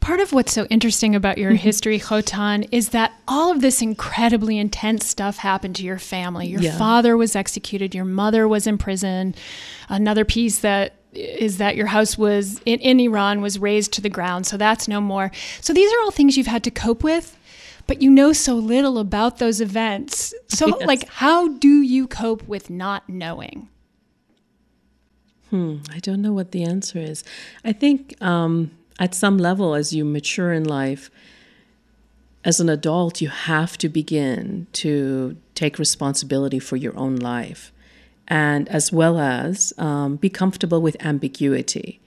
Part of what's so interesting about your history, Khotan, is that all of this incredibly intense stuff happened to your family. Your Yeah. father was executed, your mother was in prison. Another piece that is that your house was in, in Iran was razed to the ground, so that's no more. So these are all things you've had to cope with, but you know so little about those events. So, Yes. like, how do you cope with not knowing? Hmm, I don't know what the answer is. I think um, at some level, as you mature in life, as an adult, you have to begin to take responsibility for your own life, and as well as um, be comfortable with ambiguity.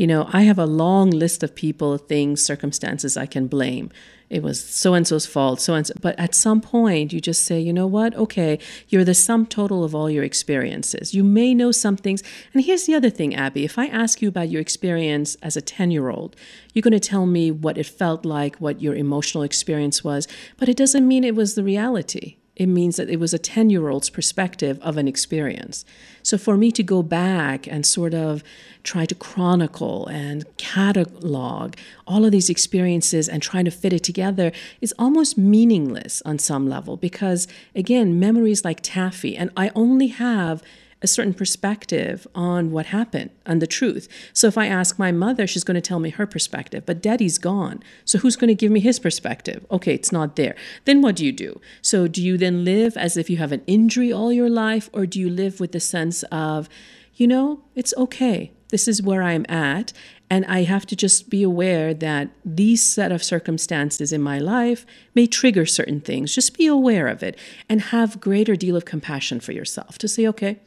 You know, I have a long list of people, things, circumstances I can blame. It was so and so's fault, so and so. But at some point, you just say, you know what? Okay, you're the sum total of all your experiences. You may know some things. And here's the other thing, Abby. If I ask you about your experience as a 10 year old, you're going to tell me what it felt like, what your emotional experience was, but it doesn't mean it was the reality it means that it was a 10 year old's perspective of an experience. So for me to go back and sort of try to chronicle and catalog all of these experiences and try to fit it together is almost meaningless on some level because, again, memories like taffy, and I only have a certain perspective on what happened and the truth. So if I ask my mother, she's going to tell me her perspective, but daddy's gone. So who's going to give me his perspective? Okay, it's not there. Then what do you do? So do you then live as if you have an injury all your life, or do you live with the sense of, you know, it's okay. This is where I'm at. And I have to just be aware that these set of circumstances in my life may trigger certain things. Just be aware of it and have greater deal of compassion for yourself to say, okay,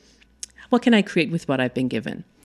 what can I create with what I've been given?